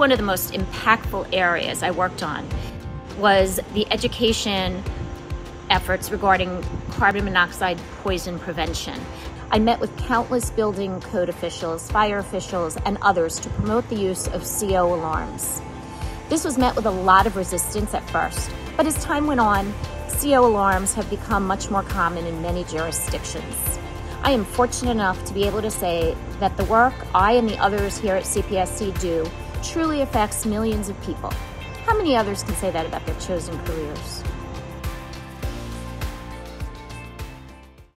one of the most impactful areas I worked on was the education efforts regarding carbon monoxide poison prevention. I met with countless building code officials, fire officials, and others to promote the use of CO alarms. This was met with a lot of resistance at first, but as time went on, CO alarms have become much more common in many jurisdictions. I am fortunate enough to be able to say that the work I and the others here at CPSC do truly affects millions of people. How many others can say that about their chosen careers?